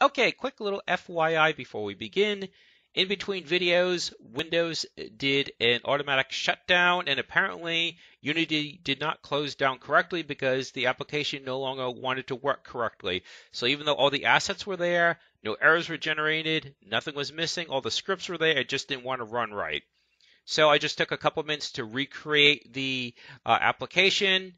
Okay, quick little FYI before we begin. In between videos, Windows did an automatic shutdown, and apparently Unity did not close down correctly because the application no longer wanted to work correctly. So even though all the assets were there, no errors were generated, nothing was missing, all the scripts were there, it just didn't want to run right. So I just took a couple minutes to recreate the uh, application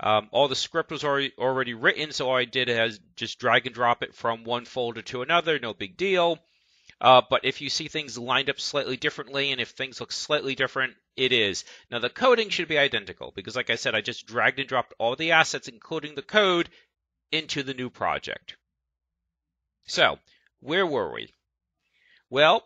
um, all the script was already already written, so all I did is just drag and drop it from one folder to another, no big deal. Uh, but if you see things lined up slightly differently and if things look slightly different, it is. Now the coding should be identical because like I said, I just dragged and dropped all the assets, including the code, into the new project. So, where were we? Well,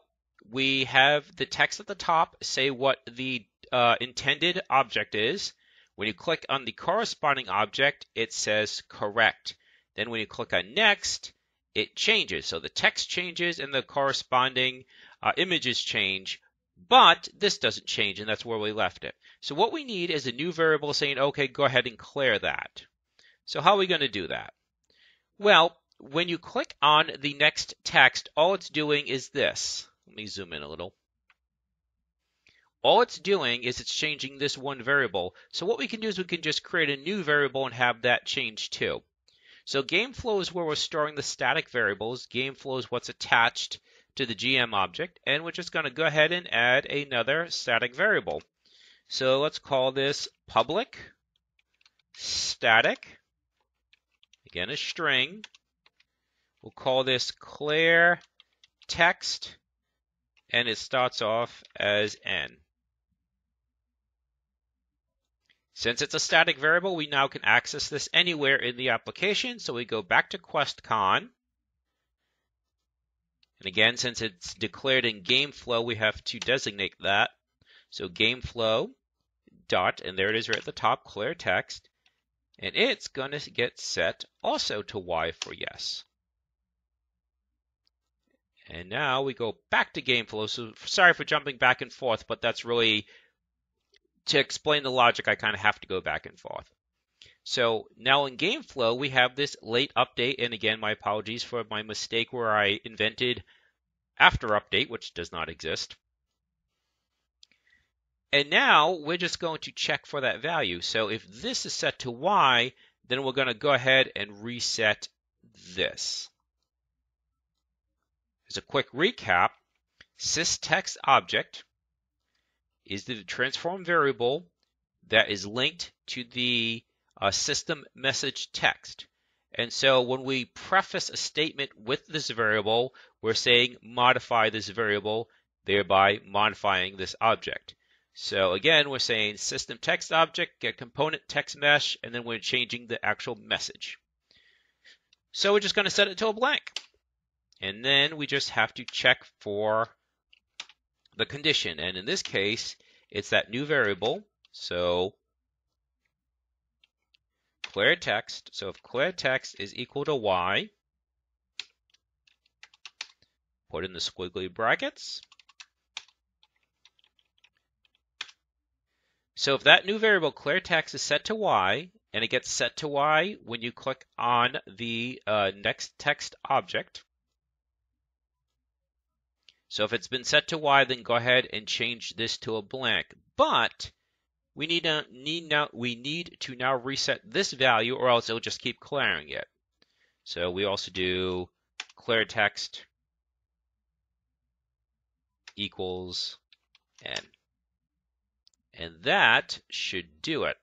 we have the text at the top say what the uh, intended object is. When you click on the corresponding object, it says correct. Then when you click on next, it changes. So the text changes and the corresponding uh, images change, but this doesn't change, and that's where we left it. So what we need is a new variable saying, okay, go ahead and clear that. So how are we going to do that? Well, when you click on the next text, all it's doing is this. Let me zoom in a little all it's doing is it's changing this one variable. So what we can do is we can just create a new variable and have that change too. So game flow is where we're storing the static variables. Game flow is what's attached to the GM object. And we're just going to go ahead and add another static variable. So let's call this public static. Again, a string. We'll call this clear text. And it starts off as n. Since it's a static variable, we now can access this anywhere in the application. So we go back to QuestCon. And again, since it's declared in GameFlow, we have to designate that. So GameFlow dot, and there it is right at the top, clear text. And it's going to get set also to Y for yes. And now we go back to GameFlow. So sorry for jumping back and forth, but that's really to explain the logic, I kind of have to go back and forth. So now in GameFlow, we have this late update. And again, my apologies for my mistake where I invented after update, which does not exist. And now we're just going to check for that value. So if this is set to Y, then we're going to go ahead and reset this. As a quick recap, sysText object is the transform variable that is linked to the uh, system message text. And so when we preface a statement with this variable, we're saying modify this variable, thereby modifying this object. So again, we're saying system text object, get component text mesh, and then we're changing the actual message. So we're just going to set it to a blank. And then we just have to check for the condition. And in this case, it's that new variable. So clear text. So if clear text is equal to y, put in the squiggly brackets. So if that new variable clear text is set to y, and it gets set to y when you click on the uh, next text object, so if it's been set to Y, then go ahead and change this to a blank. But we need to need now we need to now reset this value or else it'll just keep clearing it. So we also do clear text equals n. And that should do it.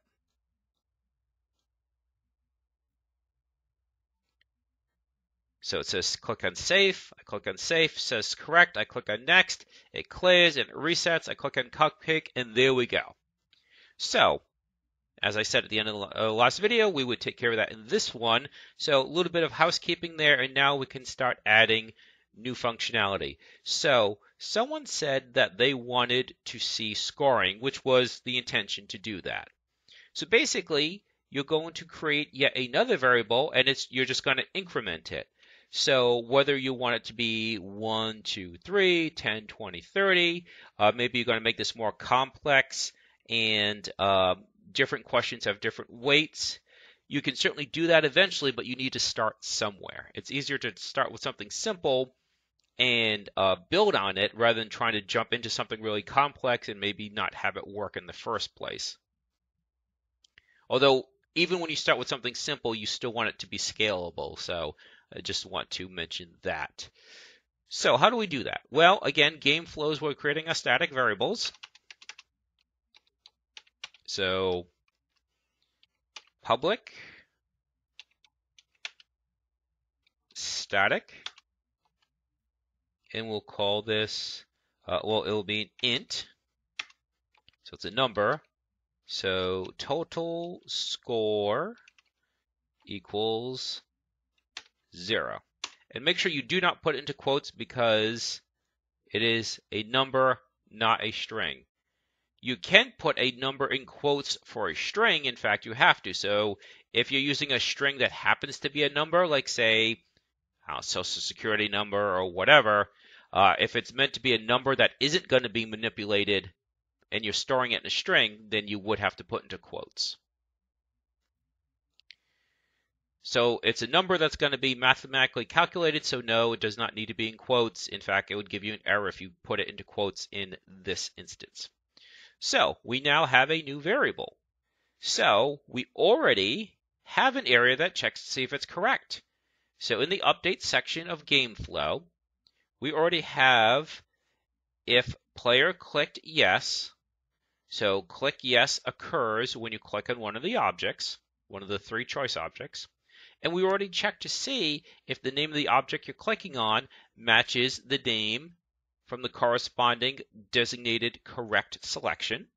So it says click on save. I click on save, says correct. I click on next. It clears and it resets. I click on cockpit and there we go. So as I said at the end of the uh, last video, we would take care of that in this one. So a little bit of housekeeping there and now we can start adding new functionality. So someone said that they wanted to see scoring, which was the intention to do that. So basically, you're going to create yet another variable and it's you're just going to increment it. So whether you want it to be 1, 2, 3, 10, 20, 30, uh, maybe you're going to make this more complex and uh, different questions have different weights. You can certainly do that eventually, but you need to start somewhere. It's easier to start with something simple and uh, build on it rather than trying to jump into something really complex and maybe not have it work in the first place. Although, even when you start with something simple, you still want it to be scalable. So I just want to mention that. So how do we do that? Well, again, game flows, we're creating our static variables. So public static and we'll call this uh, well it'll be an int so it's a number so total score equals zero and make sure you do not put it into quotes because it is a number not a string you can put a number in quotes for a string. In fact, you have to. So if you're using a string that happens to be a number, like say, know, social security number or whatever, uh, if it's meant to be a number that isn't going to be manipulated and you're storing it in a string, then you would have to put into quotes. So it's a number that's going to be mathematically calculated, so no, it does not need to be in quotes. In fact, it would give you an error if you put it into quotes in this instance. So we now have a new variable. So we already have an area that checks to see if it's correct. So in the update section of GameFlow, we already have if player clicked yes. So click yes occurs when you click on one of the objects, one of the three choice objects. And we already checked to see if the name of the object you're clicking on matches the name from the corresponding designated correct selection.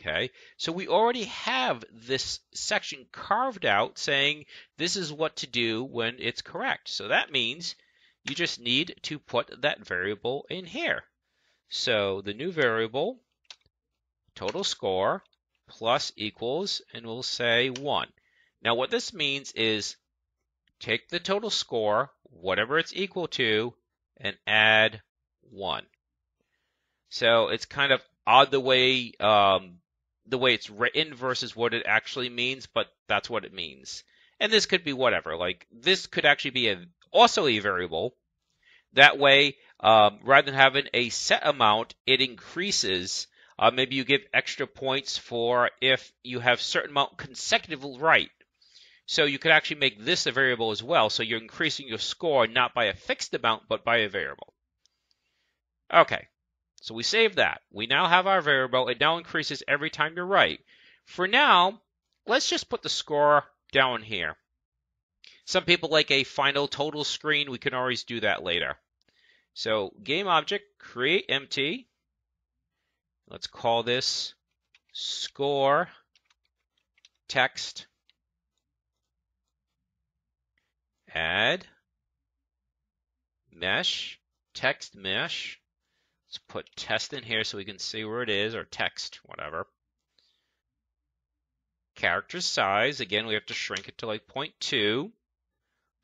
Okay, so we already have this section carved out saying this is what to do when it's correct. So that means you just need to put that variable in here. So the new variable, total score, plus equals, and we'll say 1. Now what this means is take the total score, whatever it's equal to, and add 1. So it's kind of odd the way um, the way it's written versus what it actually means, but that's what it means. And this could be whatever. Like this could actually be a also a variable. That way, um, rather than having a set amount, it increases. Uh, maybe you give extra points for if you have certain amount consecutively right. So you could actually make this a variable as well. So you're increasing your score not by a fixed amount, but by a variable. Okay, so we save that. We now have our variable. It now increases every time you're right. For now, let's just put the score down here. Some people like a final total screen. We can always do that later. So game object, create empty. Let's call this score text add mesh, text mesh. Let's put test in here so we can see where it is, or text, whatever. Character size, again, we have to shrink it to like 0.2.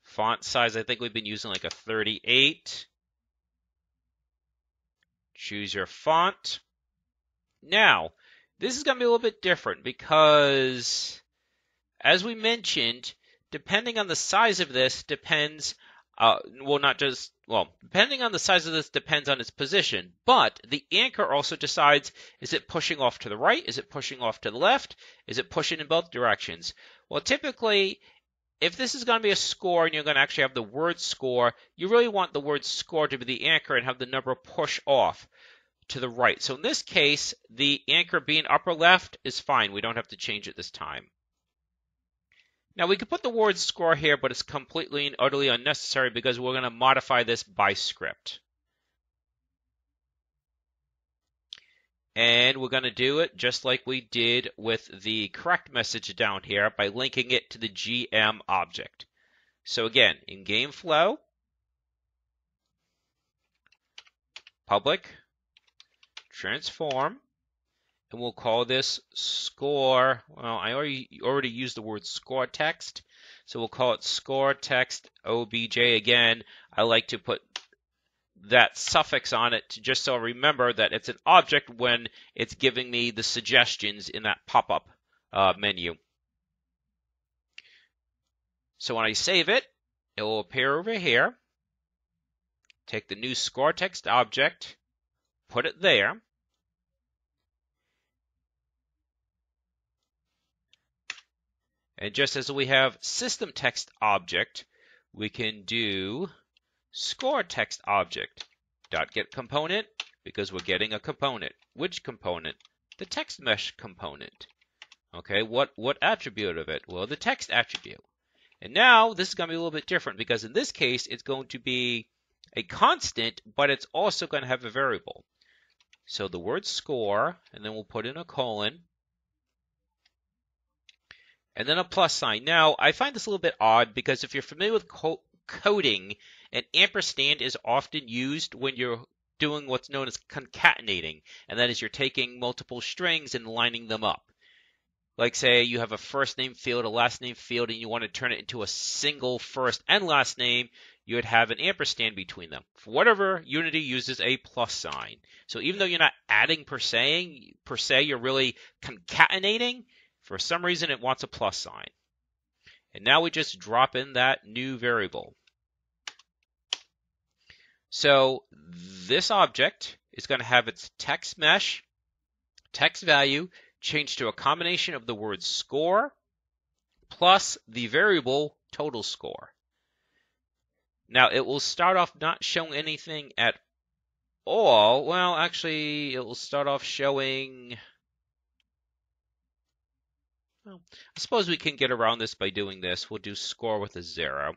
Font size, I think we've been using like a 38. Choose your font. Now, this is going to be a little bit different because, as we mentioned, depending on the size of this depends uh, well, not just, well, depending on the size of this depends on its position, but the anchor also decides is it pushing off to the right? Is it pushing off to the left? Is it pushing in both directions? Well, typically, if this is going to be a score and you're going to actually have the word score, you really want the word score to be the anchor and have the number push off to the right. So in this case, the anchor being upper left is fine. We don't have to change it this time. Now we could put the word score here, but it's completely and utterly unnecessary because we're going to modify this by script. And we're going to do it just like we did with the correct message down here by linking it to the GM object. So again, in game flow, public transform and we'll call this score. Well, I already already used the word score text, so we'll call it score text obj. Again, I like to put that suffix on it to just so I remember that it's an object when it's giving me the suggestions in that pop-up uh, menu. So when I save it, it will appear over here. Take the new score text object, put it there. And just as we have system text object, we can do score text object dot get component because we're getting a component. Which component? The text mesh component. Okay, what, what attribute of it? Well, the text attribute. And now this is going to be a little bit different because in this case, it's going to be a constant, but it's also going to have a variable. So the word score, and then we'll put in a colon, and then a plus sign. Now, I find this a little bit odd because if you're familiar with co coding, an ampersand is often used when you're doing what's known as concatenating, and that is you're taking multiple strings and lining them up. Like say you have a first name field, a last name field, and you want to turn it into a single first and last name, you would have an ampersand between them. For whatever, Unity uses a plus sign. So even though you're not adding per se, per se, you're really concatenating. For some reason, it wants a plus sign. And now we just drop in that new variable. So this object is going to have its text mesh, text value, changed to a combination of the word score plus the variable total score. Now it will start off not showing anything at all. Well, actually, it will start off showing. Well, I suppose we can get around this by doing this. We'll do score with a zero.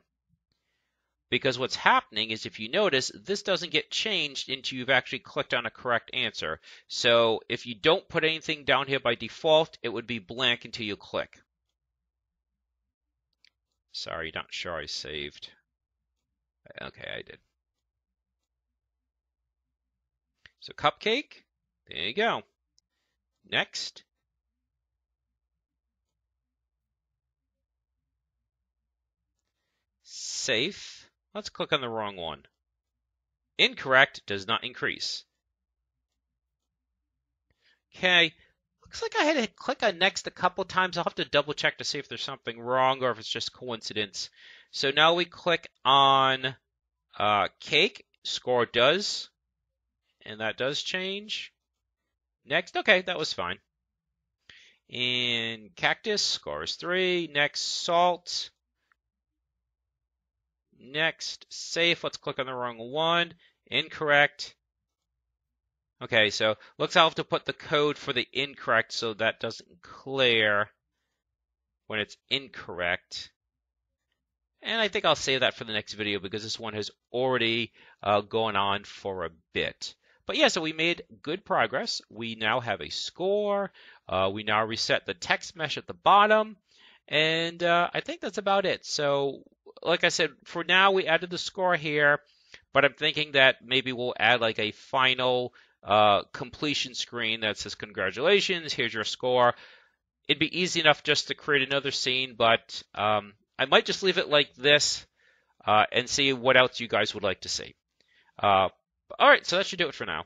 Because what's happening is if you notice, this doesn't get changed until you've actually clicked on a correct answer. So if you don't put anything down here by default, it would be blank until you click. Sorry, not sure I saved. Okay, I did. So cupcake, there you go. Next. Safe. Let's click on the wrong one. Incorrect does not increase. Okay, looks like I had to click on next a couple times. I'll have to double check to see if there's something wrong or if it's just coincidence. So now we click on uh, cake, score does, and that does change. Next, okay, that was fine. And cactus, scores three. Next, salt, Next, safe. Let's click on the wrong one. Incorrect. Okay, so looks I'll have to put the code for the incorrect so that doesn't clear when it's incorrect. And I think I'll save that for the next video because this one has already uh, gone on for a bit. But yeah, so we made good progress. We now have a score. Uh, we now reset the text mesh at the bottom. And uh, I think that's about it. So like I said, for now we added the score here, but I'm thinking that maybe we'll add like a final uh, completion screen that says congratulations, here's your score. It'd be easy enough just to create another scene, but um, I might just leave it like this uh, and see what else you guys would like to see. Uh, all right, so that should do it for now.